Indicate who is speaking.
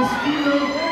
Speaker 1: estilo